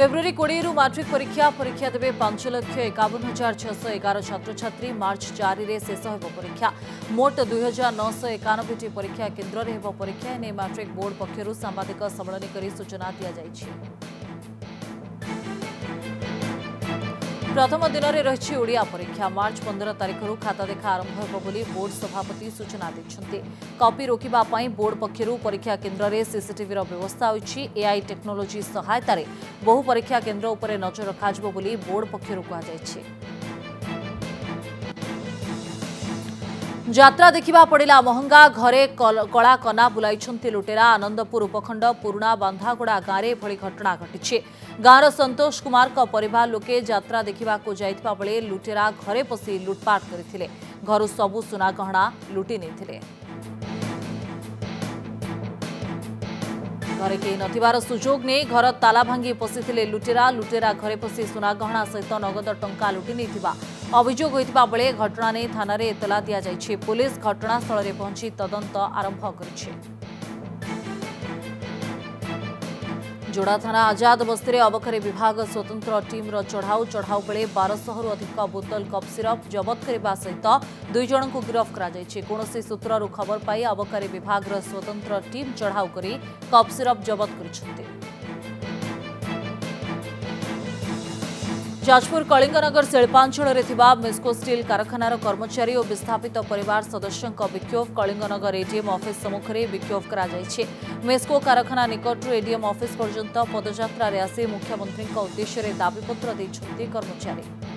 ફેબ્રુઆરી કોડીએરુ માટ્રિક પરીક્ષા પરીક્ષા દેવે પાંચ લક્ષ એકાવન હજાર છશ એગાર છાત્રછાત્રી માર્ચ ચારિરે શેଷ ହେବ પરીક્ષા ମୋଟ ଦୁଇ ହଜାର ନଅଶହ ଏକାନବେଟି ପରୀକ୍ଷା କେନ୍ଦ୍ରରେ ହେବ ପରୀକ୍ଷା ଏନେଇ ମାଟ୍ରିକ୍ ବୋର୍ଡ ପକ୍ଷରୁ ସାମ୍ବାଦିକ ସମ୍ମିଳନୀ କରି ସୂଚନା ଦିଆଯାଇଛି ପ୍ରଥମ ଦିନରେ ରହିଛି ଓଡ଼ିଆ ପରୀକ୍ଷା ମାର୍ଚ୍ଚ ପନ୍ଦର ତାରିଖରୁ ଖାତା ଦେଖା ଆରମ୍ଭ ହେବ ବୋଲି ବୋର୍ଡ ସଭାପତି ସୂଚନା ଦେଇଛନ୍ତି କପି ରୋକିବା ପାଇଁ ବୋର୍ଡ ପକ୍ଷରୁ ପରୀକ୍ଷା କେନ୍ଦ୍ରରେ ସିସିଟିଭିର ବ୍ୟବସ୍ଥା ହୋଇଛି ଏଆଇ ଟେକ୍ନୋଲୋଜି ସହାୟତାରେ ବହୁ ପରୀକ୍ଷା କେନ୍ଦ୍ର ଉପରେ ନଜର ରଖାଯିବ ବୋଲି ବୋର୍ଡ ପକ୍ଷରୁ କୁହାଯାଇଛି ଯାତ୍ରା ଦେଖିବା ପଡ଼ିଲା ମହଙ୍ଗା ଘରେ କଳା କନା ବୁଲାଇଛନ୍ତି ଲୁଟେରା ଆନନ୍ଦପୁର ଉପଖଣ୍ଡ ପୁରୁଣା ବାନ୍ଧାଗୁଡ଼ା ଗାଁରେ ଏଭଳି ଘଟଣା ଘଟିଛି ଗାଁର ସନ୍ତୋଷ କୁମାରଙ୍କ ପରିବାର ଲୋକେ ଯାତ୍ରା ଦେଖିବାକୁ ଯାଇଥିବା ବେଳେ ଲୁଟେରା ଘରେ ପଶି ଲୁଟପାଟ କରିଥିଲେ ଘରୁ ସବୁ ସୁନାଗହଣା ଲୁଟି ନେଇଥିଲେ ଘରେ କେହି ନଥିବାର ସୁଯୋଗ ନେଇ ଘର ତାଲା ଭାଙ୍ଗି ପଶିଥିଲେ ଲୁଟେରା ଲୁଟେରା ଘରେ ପଶି ସୁନାଗହଣା ସହିତ ନଗଦ ଟଙ୍କା ଲୁଟି ନେଇଥିବା ଅଭିଯୋଗ ହୋଇଥିବା ବେଳେ ଘଟଣା ନେଇ ଥାନାରେ ଏତଲା ଦିଆଯାଇଛି ପୁଲିସ ଘଟଣାସ୍ଥଳରେ ପହଞ୍ଚି ତଦନ୍ତ ଆରମ୍ଭ କରିଛି ଯୋଡ଼ା ଥାନା ଆଜାଦ ବସ୍ତିରେ ଅବକାରୀ ବିଭାଗ ସ୍ୱତନ୍ତ୍ର ଟିମ୍ର ଚଢ଼ାଉ ଚଢ଼ାଉ ବେଳେ ବାରଶହରୁ ଅଧିକ ବୋତଲ କପ୍ ସିରପ୍ ଜବତ କରିବା ସହିତ ଦୁଇ ଜଣଙ୍କୁ ଗିରଫ କରାଯାଇଛି କୌଣସି ସୂତ୍ରରୁ ଖବର ପାଇ ଅବକାରୀ ବିଭାଗର ସ୍ୱତନ୍ତ୍ର ଟିମ୍ ଚଢ଼ାଉ କରି କପ୍ ସିରପ୍ ଜବତ କରିଛନ୍ତି ଯାଜପୁର କଳିଙ୍ଗନଗର ଶିଳ୍ପାଞ୍ଚଳରେ ଥିବା ମେସ୍କୋ ଷ୍ଟିଲ୍ କାରଖାନାର କର୍ମଚାରୀ ଓ ବିସ୍ଥାପିତ ପରିବାର ସଦସ୍ୟଙ୍କ ବିକ୍ଷୋଭ କଳିଙ୍ଗନଗର ଏଡିଏମ୍ ଅଫିସ୍ ସମ୍ମୁଖରେ ବିକ୍ଷୋଭ କରାଯାଇଛି ମେସ୍କୋ କାରଖାନା ନିକଟରୁ ଏଡିଏମ୍ ଅଫିସ୍ ପର୍ଯ୍ୟନ୍ତ ପଦଯାତ୍ରାରେ ଆସି ମୁଖ୍ୟମନ୍ତ୍ରୀଙ୍କ ଉଦ୍ଦେଶ୍ୟରେ ଦାବିପତ୍ର ଦେଇଛନ୍ତି କର୍ମଚାରୀ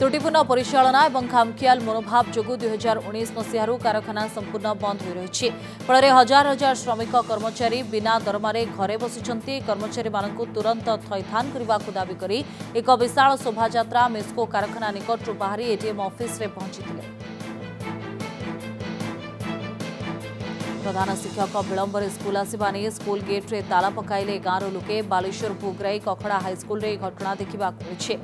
ত্রুটিপূর্ণ পরিচালনা এবং খামখিয়াল মনোভাব যোগ দুই হাজার উনিশ মসীহার কারখানা সম্পূর্ণ বন্ধ হয়ে রয়েছে ফলে হাজার হাজার শ্রমিক কর্মচারী বিনা দরমারে ঘরে বসিছেন কর্মচারী মানুষ তুরন্ত থইথান করা দাবি করে এক বিশাল শোভাযাত্রা মেসকো কারখানা নিকটু বাহারি এটিএম অফিসে পৌঁছিলে ಪ್ರಧಾನ ಶಿಕ್ಷಕ ವಿಳಂಬರ ಸ್ಕೂಲ್ ಆಸವಾನೆ ಸ್ಕೂಲ್ ಗೇಟ್ರೆ ತಾಳ ಪಕಾಯಿಲೆ ଗାଁର ଲୋକେ ବାଲେଶ୍ୱର ଭୋଗରାଇ କଖଡ଼ା ହାଇସ୍କୁଲରେ ଏହି ଘଟଣା ଦେଖିବାକୁ ମିଳିଛି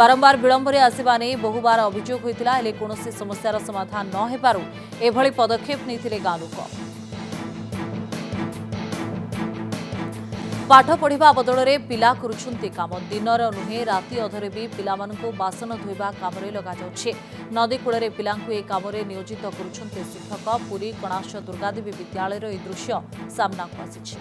ବାରମ୍ବାର ବିଳମ୍ବରେ ଆସିବା ନେଇ ବହୁବାର ଅଭିଯୋଗ ହୋଇଥିଲା ହେଲେ କୌଣସି ସମସ୍ୟାର ସମାଧାନ ନ ହେବାରୁ ଏଭଳି ପଦକ୍ଷେପ ନେଇଥିଲେ ଗାଁ ଲୋକ ପାଠ ପଢ଼ିବା ବଦଳରେ ପିଲା କରୁଛନ୍ତି କାମ ଦିନର ନୁହେଁ ରାତି ଅଧରେ ବି ପିଲାମାନଙ୍କୁ ବାସନ ଧୋଇବା କାମରେ ଲଗାଯାଉଛି ନଦୀ କୂଳରେ ପିଲାଙ୍କୁ ଏ କାମରେ ନିୟୋଜିତ କରୁଛନ୍ତି ଶିକ୍ଷକ ପୁରୀ କଣାସ ଦୁର୍ଗାଦେବୀ ବିଦ୍ୟାଳୟର ଏହି ଦୃଶ୍ୟ ସାମ୍ନାକୁ ଆସିଛି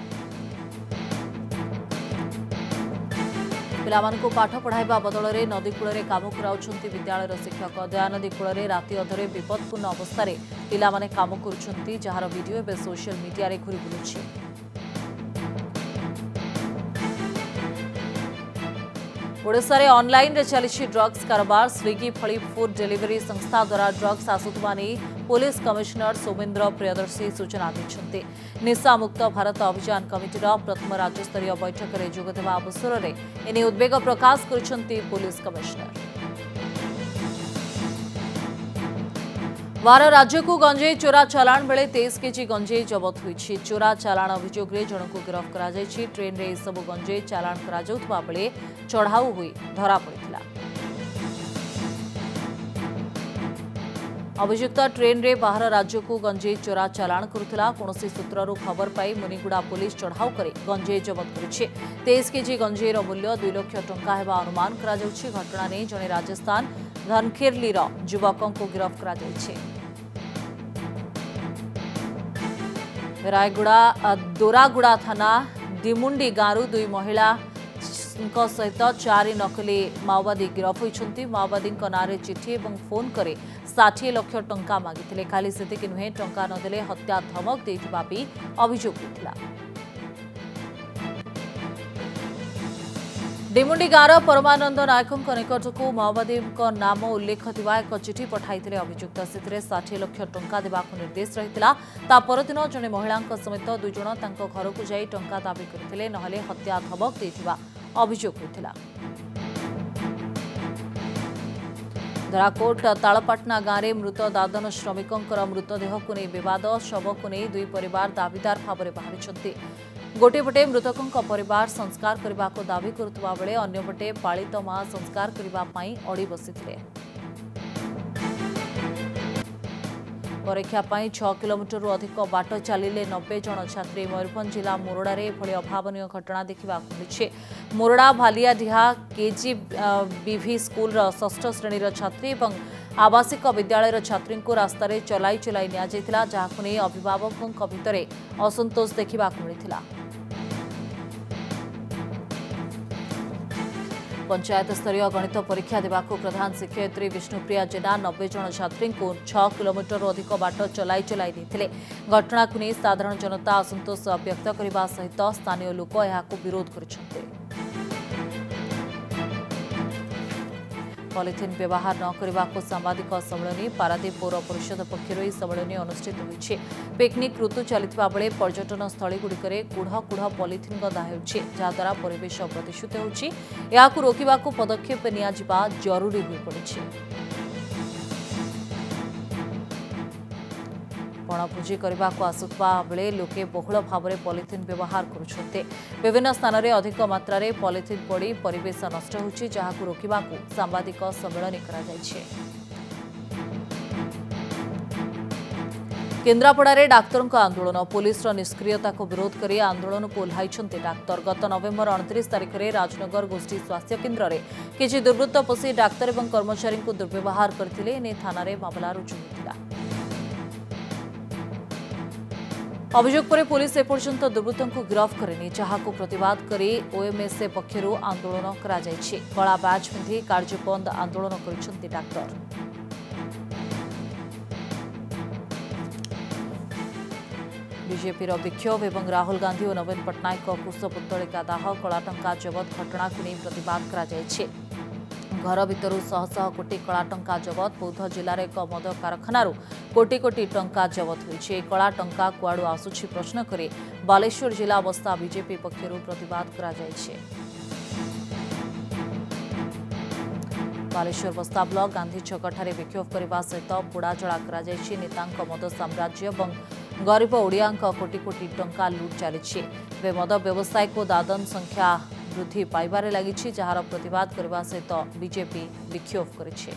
ପିଲାମାନଙ୍କୁ ପାଠ ପଢ଼ାଇବା ବଦଳରେ ନଦୀ କୂଳରେ କାମ କରାଉଛନ୍ତି ବିଦ୍ୟାଳୟର ଶିକ୍ଷକ ଦୟାନଦୀ କୂଳରେ ରାତି ଅଧରେ ବିପଦପୂର୍ଣ୍ଣ ଅବସ୍ଥାରେ ପିଲାମାନେ କାମ କରୁଛନ୍ତି ଯାହାର ଭିଡ଼ିଓ ଏବେ ସୋସିଆଲ ମିଡିଆରେ ଘୁରି ବୁଲୁଛି ଓଡ଼ିଶାରେ ଅନ୍ଲାଇନ୍ରେ ଚାଲିଛି ଡ୍ରଗ୍ସ କାରବାର ସ୍ୱିଗି ଭଳି ଫୁଡ୍ ଡେଲିଭରି ସଂସ୍ଥା ଦ୍ୱାରା ଡ୍ରଗ୍ସ ଆସୁଥିବା ନେଇ ପୋଲିସ କମିଶନର ସୌମେନ୍ଦ୍ର ପ୍ରିୟଦର୍ଶୀ ସୂଚନା ଦେଇଛନ୍ତି ନିଶାମୁକ୍ତ ଭାରତ ଅଭିଯାନ କମିଟିର ପ୍ରଥମ ରାଜ୍ୟସ୍ତରୀୟ ବୈଠକରେ ଯୋଗଦେବା ଅବସରରେ ଏନେଇ ଉଦ୍ବେଗ ପ୍ରକାଶ କରିଛନ୍ତି ପୋଲିସ କମିଶନର बार राज्य को गंजे चोरा चलाण बेले तेईस केजी गंजे जबत हो चोरा चलाण अभोग जनक गिरफ्त कर ट्रेन में सब गंजे चलाण कर चढ़ाऊ हुई धरा पड़ा अभुक्त ट्रेन में बाहर राज्य को गंजे चोरा चलाण सूत्र खबर पाई मुनिगुड़ा पुलिस चढ़ाऊ कर गंजे जबत कर तेईस केजी गंजेर मूल्य दुई लक्ष टा अनुमान घटना ने जड़े राजस्थान धनखेरली युवकों गिरफ्त कर रायगुडा दोरागुडा थाना दिमुंडी गाँव दुई महिला सहित चारि नकली माओवादी गिरफा माओवादी नाँडे चिठी फोन कले षाठी लक्ष टा खाली से नुहे टा नदे हत्या धमक दि अभियोग हुन्छ ଡିମୁଣ୍ଡି ଗାଁର ପରମାନନ୍ଦ ନାୟକଙ୍କ ନିକଟକୁ ମାଓବାଦୀଙ୍କ ନାମ ଉଲ୍ଲେଖ ଥିବା ଏକ ଚିଠି ପଠାଇଥିଲେ ଅଭିଯୁକ୍ତ ସେଥିରେ ଷାଠିଏ ଲକ୍ଷ ଟଙ୍କା ଦେବାକୁ ନିର୍ଦ୍ଦେଶ ରହିଥିଲା ତା ପରଦିନ ଜଣେ ମହିଳାଙ୍କ ସମେତ ଦୁଇଜଣ ତାଙ୍କ ଘରକୁ ଯାଇ ଟଙ୍କା ଦାବି କରିଥିଲେ ନହେଲେ ହତ୍ୟା ଧମକ ଦେଇଥିବା ଅଭିଯୋଗ ହୋଇଥିଲା ଧରାକୋଟ ତାଳପାଟନା ଗାଁରେ ମୃତ ଦାଦନ ଶ୍ରମିକଙ୍କର ମୃତଦେହକୁ ନେଇ ବିବାଦ ଶବକୁ ନେଇ ଦୁଇ ପରିବାର ଦାବିଦାର ଭାବରେ ବାହାରିଛନ୍ତି ଗୋଟିଏ ପଟେ ମୃତକଙ୍କ ପରିବାର ସଂସ୍କାର କରିବାକୁ ଦାବି କରୁଥିବା ବେଳେ ଅନ୍ୟପଟେ ପାଳିତ ମା ସଂସ୍କାର କରିବା ପାଇଁ ଅଡ଼ି ବସିଥିଲେ ପରୀକ୍ଷା ପାଇଁ ଛଅ କିଲୋମିଟରରୁ ଅଧିକ ବାଟ ଚାଲିଲେ ନବେ ଜଣ ଛାତ୍ରୀ ମୟୂରଭଞ୍ଜ ଜିଲ୍ଲା ମୋରଡ଼ାରେ ଏଭଳି ଅଭାବନୀୟ ଘଟଣା ଦେଖିବାକୁ ମିଳିଛି ମୋରଡ଼ା ଭାଲିଆଡିହା କେଜି ବିଭି ସ୍କୁଲର ଷଷ୍ଠ ଶ୍ରେଣୀର ଛାତ୍ରୀ ଏବଂ ଆବାସିକ ବିଦ୍ୟାଳୟର ଛାତ୍ରୀଙ୍କୁ ରାସ୍ତାରେ ଚଲାଇ ଚଲାଇ ନିଆଯାଇଥିଲା ଯାହାକୁ ନେଇ ଅଭିଭାବକଙ୍କ ଭିତରେ ଅସନ୍ତୋଷ ଦେଖିବାକୁ ମିଳିଥିଲା पंचायत स्तर गणित परीक्षा देवाक प्रधान शिक्षयित्री विष्णुप्रिया जेना नब्बे जन छात्री को छ अधिक बाट चल चलाई घटना को नहीं साधारण जनता असंतोष व्यक्त करने सहित स्थानीय लोक यह विरोध कर পলিথিন ব্যবহার নকরা সাংবাদিক সম্মিলনী পারাদ্বীপ পৌর পরিষদ পক্ষ এই সম্মিলনী অনুষ্ঠিত হয়েছে পিকনিক ঋতু চাল বেড়ে পর্যটনস্থলীগুড়ি কুঢ় কুঢ় পলিথিন গদা হচ্ছে যাদ্বারা পরিবেশ প্রদূষিত হচ্ছে এখন রোকা পদক্ষেপ নিয়া জরুরি হয়ে পড়েছে ବଣଭୋଜି କରିବାକୁ ଆସୁଥିବା ବେଳେ ଲୋକେ ବହୁଳ ଭାବରେ ପଲିଥିନ୍ ବ୍ୟବହାର କରୁଛନ୍ତି ବିଭିନ୍ନ ସ୍ଥାନରେ ଅଧିକ ମାତ୍ରାରେ ପଲିଥିନ୍ ପଡ଼ି ପରିବେଶ ନଷ୍ଟ ହେଉଛି ଯାହାକୁ ରୋକିବାକୁ ସାମ୍ବାଦିକ ସମ୍ମିଳନୀ କରାଯାଇଛି କେନ୍ଦ୍ରାପଡ଼ାରେ ଡାକ୍ତରଙ୍କ ଆନ୍ଦୋଳନ ପୁଲିସର ନିଷ୍କ୍ରିୟତାକୁ ବିରୋଧ କରି ଆନ୍ଦୋଳନକୁ ଓହ୍ଲାଇଛନ୍ତି ଡାକ୍ତର ଗତ ନଭେମ୍ବର ଅଣତିରିଶ ତାରିଖରେ ରାଜନଗର ଗୋଷ୍ଠୀ ସ୍ୱାସ୍ଥ୍ୟ କେନ୍ଦ୍ରରେ କିଛି ଦୁର୍ବୃତ୍ତ ପଶି ଡାକ୍ତର ଏବଂ କର୍ମଚାରୀଙ୍କୁ ଦୁର୍ବ୍ୟବହାର କରିଥିଲେ ଏନେଇ ଥାନାରେ ମାମଲା ରୁଜୁ ହୋଇଥିଲା অবিযোগ পরে পুলিশ এপর্যন্ত দবুতঙ্কো গ্রাফ করে নে যা কো প্রতিবাদ করে ওএমএস এ পক্ষের আন্দোলন করা যায়ছে কলাবাাজ সন্ধি কার্যপন্ড আন্দোলন কৰিছନ୍ତି ডক্তৰ বিজেপি ৰবিক্যৱে আৰু ৰাহুল গান্ধী আৰু নবীন পটনায়েকৰ কুছপত্তলিকা দাহ কলাটঙ্কা জগত ঘটনা কোনি প্রতিবাদ কৰা যায়ছে ଘର ଭିତରୁ ଶହ ଶହ କୋଟି କଳା ଟଙ୍କା ଜବତ ବୌଦ୍ଧ ଜିଲ୍ଲାର ଏକ ମଦ କାରଖାନାରୁ କୋଟି କୋଟି ଟଙ୍କା ଜବତ ହୋଇଛି ଏହି କଳା ଟଙ୍କା କୁଆଡ଼ୁ ଆସୁଛି ପ୍ରଶ୍ନ କରି ବାଲେଶ୍ୱର ଜିଲ୍ଲା ଅବସ୍ଥା ବିଜେପି ପକ୍ଷରୁ ପ୍ରତିବାଦ କରାଯାଇଛି ବାଲେଶ୍ୱର ବସ୍ତା ବ୍ଲକ ଗାନ୍ଧୀ ଛକଠାରେ ବିକ୍ଷୋଭ କରିବା ସହିତ ପୋଡ଼ାଜଳା କରାଯାଇଛି ନେତାଙ୍କ ମଦ ସାମ୍ରାଜ୍ୟ ଏବଂ ଗରିବ ଓଡ଼ିଆଙ୍କ କୋଟି କୋଟି ଟଙ୍କା ଲୁଟ୍ ଚାଲିଛି ଏବେ ମଦ ବ୍ୟବସାୟୀକୁ ଦାଦନ ସଂଖ୍ୟା ବୃଦ୍ଧି ପାଇବାରେ ଲାଗିଛି ଯାହାର ପ୍ରତିବାଦ କରିବା ସହିତ ବିଜେପି ବିକ୍ଷୋଭ କରିଛି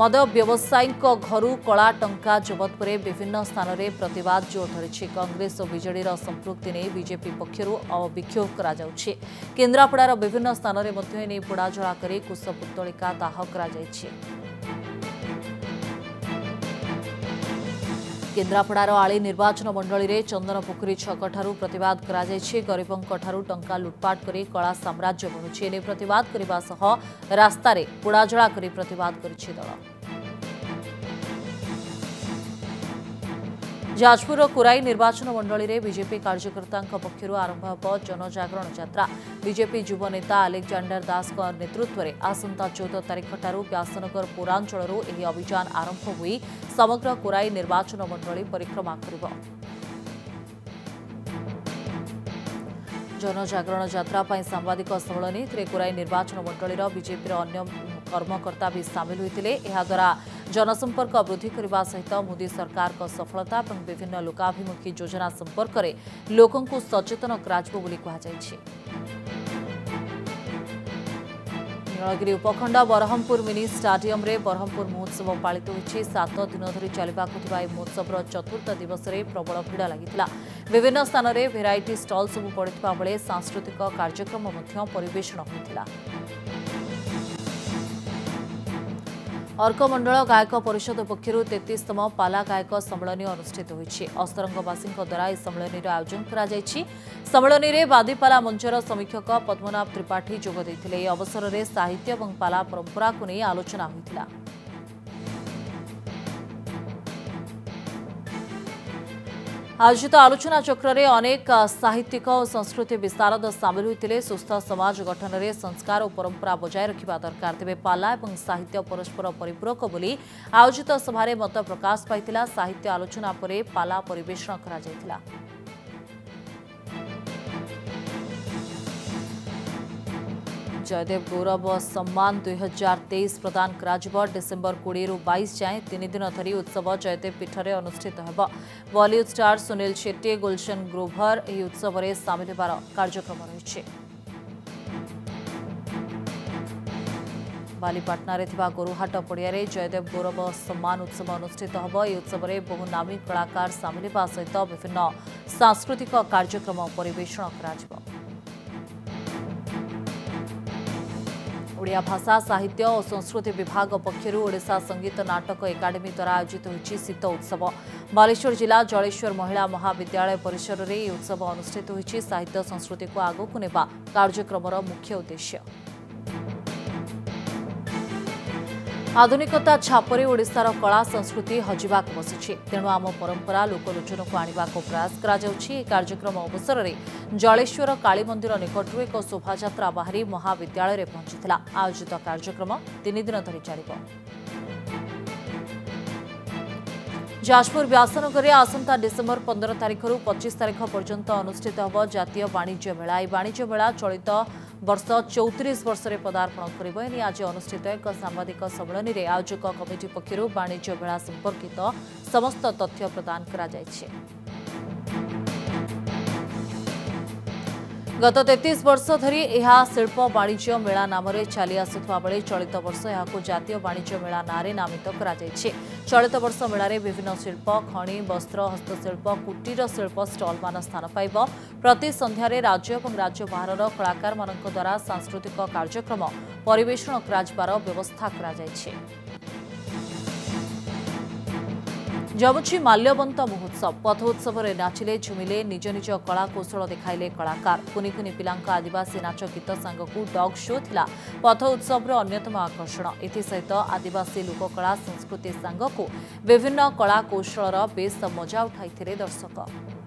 ମଦ ବ୍ୟବସାୟୀଙ୍କ ଘରୁ କଳା ଟଙ୍କା ଜବତ ପରେ ବିଭିନ୍ନ ସ୍ଥାନରେ ପ୍ରତିବାଦ ଜୋର ଧରିଛି କଂଗ୍ରେସ ଓ ବିଜେଡ଼ିର ସମ୍ପୃକ୍ତି ନେଇ ବିଜେପି ପକ୍ଷରୁ ବିକ୍ଷୋଭ କରାଯାଉଛି କେନ୍ଦ୍ରାପଡ଼ାର ବିଭିନ୍ନ ସ୍ଥାନରେ ମଧ୍ୟ ଏନେଇ ପୋଡ଼ାଜଳା କରି କୁଶ ପୁତ୍ତଳିକା ଦାହ କରାଯାଇଛି କେନ୍ଦ୍ରାପଡ଼ାର ଆଳି ନିର୍ବାଚନ ମଣ୍ଡଳୀରେ ଚନ୍ଦନପୋଖରୀ ଛକଠାରୁ ପ୍ରତିବାଦ କରାଯାଇଛି ଗରିବଙ୍କଠାରୁ ଟଙ୍କା ଲୁଟ୍ପାଟ କରି କଳା ସାମ୍ରାଜ୍ୟ ବଢୁଛି ଏନେଇ ପ୍ରତିବାଦ କରିବା ସହ ରାସ୍ତାରେ ପୋଡ଼ାଜଳା କରି ପ୍ରତିବାଦ କରିଛି ଦଳ ଯାଜପୁରର କୋରାଇ ନିର୍ବାଚନ ମଣ୍ଡଳୀରେ ବିଜେପି କାର୍ଯ୍ୟକର୍ତ୍ତାଙ୍କ ପକ୍ଷରୁ ଆରମ୍ଭ ହେବ ଜନଜାଗରଣ ଯାତ୍ରା ବିଜେପି ଯୁବ ନେତା ଆଲେକ୍ଜାଣ୍ଡର ଦାସଙ୍କ ନେତୃତ୍ୱରେ ଆସନ୍ତା ଚଉଦ ତାରିଖଠାରୁ ବ୍ୟାସନଗର ପୌରାଞ୍ଚଳରୁ ଏହି ଅଭିଯାନ ଆରମ୍ଭ ହୋଇ ସମଗ୍ର କୋରାଇ ନିର୍ବାଚନ ମଣ୍ଡଳୀ ପରିକ୍ରମା କରିବ ଜନଜାଗରଣ ଯାତ୍ରା ପାଇଁ ସାମ୍ବାଦିକ ସମ୍ମିଳନୀ ତ୍ରିକୁରାଇ ନିର୍ବାଚନ ମଣ୍ଡଳୀର ବିଜେପିର ଅନ୍ୟ କର୍ମକର୍ତ୍ତା ବି ସାମିଲ ହୋଇଥିଲେ ଏହାଦ୍ୱାରା ଜନସମ୍ପର୍କ ବୃଦ୍ଧି କରିବା ସହିତ ମୋଦି ସରକାରଙ୍କ ସଫଳତା ଏବଂ ବିଭିନ୍ନ ଲୋକାଭିମୁଖୀ ଯୋଜନା ସମ୍ପର୍କରେ ଲୋକଙ୍କୁ ସଚେତନ କରାଯିବ ବୋଲି କୁହାଯାଇଛି ନୀଳଗିରି ଉପଖଣ୍ଡ ବରହମପୁର ମିନି ଷ୍ଟାଡିୟମ୍ରେ ବରହମପୁର ମହୋତ୍ସବ ପାଳିତ ହୋଇଛି ସାତ ଦିନ ଧରି ଚାଲିବାକୁ ଥିବା ଏହି ମହୋତ୍ସବର ଚତୁର୍ଥ ଦିବସରେ ପ୍ରବଳ ଭିଡ଼ ଲାଗିଥିଲା ବିଭିନ୍ନ ସ୍ଥାନରେ ଭେରାଇଟି ଷ୍ଟଲ୍ ସବୁ ପଡ଼ିଥିବା ବେଳେ ସାଂସ୍କୃତିକ କାର୍ଯ୍ୟକ୍ରମ ମଧ୍ୟ ପରିବେଷଣ ହୋଇଥିଲା ଅର୍କମଣ୍ଡଳ ଗାୟକ ପରିଷଦ ପକ୍ଷରୁ ତେତିଶତମ ପାଲା ଗାୟକ ସମ୍ମିଳନୀ ଅନୁଷ୍ଠିତ ହୋଇଛି ଅସ୍ତରଙ୍ଗବାସୀଙ୍କ ଦ୍ୱାରା ଏହି ସମ୍ମିଳନୀର ଆୟୋଜନ କରାଯାଇଛି ସମ୍ମିଳନୀରେ ବାଦୀପାଲା ମଞ୍ଚର ସମୀକ୍ଷକ ପଦ୍ମନାଭ ତ୍ରିପାଠୀ ଯୋଗ ଦେଇଥିଲେ ଏହି ଅବସରରେ ସାହିତ୍ୟ ଏବଂ ପାଲା ପରମ୍ପରାକୁ ନେଇ ଆଲୋଚନା ହୋଇଥିଲା आयोजित अनेक साहित्यिक संस्कृति विशालद सामिल होते सुस्थ समाज गठन में संस्कार परम्परा दरकार तेज पाला और साहित्य परस्पर परिपूरक आयोजित सभा मत प्रकाश पाई साहित्य आलोचना पर पाला कर জয়দেব গৌরব সম্মান দুই হাজার তেইশ প্রদান করাযিব ডিসেম্বর কোড়িয়ে বাইশ যায় তিন দিন ধরি উৎসব জয়দেব পীঠে অনুষ্ঠিত হব বলিউড স্টার সুনীল শেট্টি গুলশন গ্রোভর এই উৎসবের সামিল হবার কার্যক্রম রয়েছে ବାଲିପାଟଣାରେ ଥିବା ଗୋରୁହାଟ ପଡ଼ିଆରେ ଜୟଦେବ ଗୌରବ ସମ୍ମାନ ଉତ୍ସବ ଅନୁଷ୍ଠିତ ହେବ ଏହି ଉତ୍ସବରେ ବହୁ ନାମୀ କଳାକାର ସାମିଲ ହେବା ସହିତ ବିଭିନ୍ନ ସାଂସ୍କୃତିକ କାର୍ଯ୍ୟକ୍ରମ ପରିବେଷଣ କରାଯିବ ଓଡ଼ିଆ ଭାଷା ସାହିତ୍ୟ ଓ ସଂସ୍କୃତି ବିଭାଗ ପକ୍ଷରୁ ଓଡ଼ିଶା ସଙ୍ଗୀତ ନାଟକ ଏକାଡେମୀ ଦ୍ୱାରା ଆୟୋଜିତ ହୋଇଛି ଶୀତ ଉତ୍ସବ ବାଲେଶ୍ୱର ଜିଲ୍ଲା ଜଳେଶ୍ୱର ମହିଳା ମହାବିଦ୍ୟାଳୟ ପରିସରରେ ଏହି ଉତ୍ସବ ଅନୁଷ୍ଠିତ ହୋଇଛି ସାହିତ୍ୟ ସଂସ୍କୃତିକୁ ଆଗକୁ ନେବା କାର୍ଯ୍ୟକ୍ରମର ମୁଖ୍ୟ ଉଦ୍ଦେଶ୍ୟ ଆଧୁନିକତା ଛାପରେ ଓଡ଼ିଶାର କଳା ସଂସ୍କୃତି ହଜିବାକୁ ବସିଛି ତେଣୁ ଆମ ପରମ୍ପରା ଲୋକଲୋଚନକୁ ଆଣିବାକୁ ପ୍ରୟାସ କରାଯାଉଛି ଏହି କାର୍ଯ୍ୟକ୍ରମ ଅବସରରେ ଜଳେଶ୍ୱର କାଳୀମନ୍ଦିର ନିକଟରୁ ଏକ ଶୋଭାଯାତ୍ରା ବାହାରି ମହାବିଦ୍ୟାଳୟରେ ପହଞ୍ଚିଥିଲା ଆୟୋଜିତ କାର୍ଯ୍ୟକ୍ରମ ତିନିଦିନ ଧରି ଚାଲିବ ଯାଜପୁର ବ୍ୟାସନଗରରେ ଆସନ୍ତା ଡିସେମ୍ବର ପନ୍ଦର ତାରିଖରୁ ପଚିଶ ତାରିଖ ପର୍ଯ୍ୟନ୍ତ ଅନୁଷ୍ଠିତ ହେବ ଜାତୀୟ ବାଣିଜ୍ୟ ମେଳା ଏହି ବାଣିଜ୍ୟ ମେଳା ଚଳିତ ବର୍ଷ ଚଉତିରିଶ ବର୍ଷରେ ପଦାର୍ପଣ କରିବ ଏ ନେଇ ଆଜି ଅନୁଷ୍ଠିତ ଏକ ସାମ୍ବାଦିକ ସମ୍ମିଳନୀରେ ଆୟୋଜକ କମିଟି ପକ୍ଷରୁ ବାଣିଜ୍ୟ ମେଳା ସମ୍ପର୍କିତ ସମସ୍ତ ତଥ୍ୟ ପ୍ରଦାନ କରାଯାଇଛି ଗତ ତେତିଶ ବର୍ଷ ଧରି ଏହା ଶିଳ୍ପ ବାଣିଜ୍ୟ ମେଳା ନାମରେ ଚାଲି ଆସୁଥିବା ବେଳେ ଚଳିତ ବର୍ଷ ଏହାକୁ ଜାତୀୟ ବାଣିଜ୍ୟ ମେଳା ନାଁରେ ନାମିତ କରାଯାଇଛି ଚଳିତ ବର୍ଷ ମେଳାରେ ବିଭିନ୍ନ ଶିଳ୍ପ ଖଣି ବସ୍ତ୍ର ହସ୍ତଶିଳ୍ପ କୁଟୀର ଶିଳ୍ପ ଷ୍ଟଲ୍ମାନ ସ୍ଥାନ ପାଇବ ପ୍ରତି ସନ୍ଧ୍ୟାରେ ରାଜ୍ୟ ଏବଂ ରାଜ୍ୟ ବାହାରର କଳାକାରମାନଙ୍କ ଦ୍ୱାରା ସାଂସ୍କୃତିକ କାର୍ଯ୍ୟକ୍ରମ ପରିବେଷଣ କରାଯିବାର ବ୍ୟବସ୍ଥା କରାଯାଇଛି ଜଗୁଛି ମାଲ୍ୟବନ୍ତ ମହୋତ୍ସବ ପଥୋତ୍ସବରେ ନାଚିଲେ ଝୁମିଲେ ନିଜ ନିଜ କଳାକୌଶଳ ଦେଖାଇଲେ କଳାକାର କୁନି କୁନି ପିଲାଙ୍କ ଆଦିବାସୀ ନାଚ ଗୀତ ସାଙ୍ଗକୁ ଡଗ୍ ଶୋ ଥିଲା ପଥୋତ୍ସବର ଅନ୍ୟତମ ଆକର୍ଷଣ ଏଥିସହିତ ଆଦିବାସୀ ଲୋକକଳା ସଂସ୍କୃତି ସାଙ୍ଗକୁ ବିଭିନ୍ନ କଳାକୌଶଳର ବେଶ୍ ମଜା ଉଠାଇଥିଲେ ଦର୍ଶକ